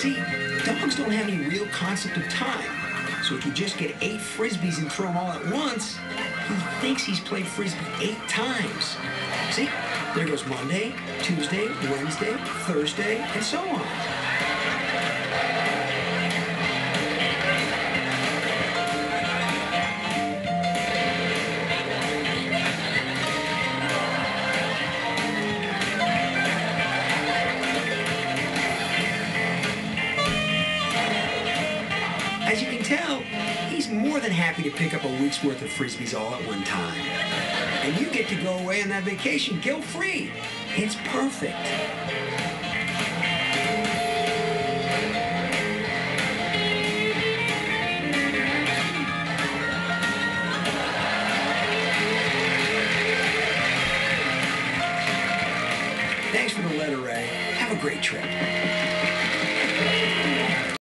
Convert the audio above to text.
See, dogs don't have any real concept of time. So if you just get eight frisbees and throw them all at once, he thinks he's played frisbee eight times. See, there goes Monday, Tuesday, Wednesday, Thursday, and so on. Tell, he's more than happy to pick up a week's worth of frisbees all at one time. And you get to go away on that vacation guilt-free. It's perfect. Thanks for the letter, Ray. Have a great trip.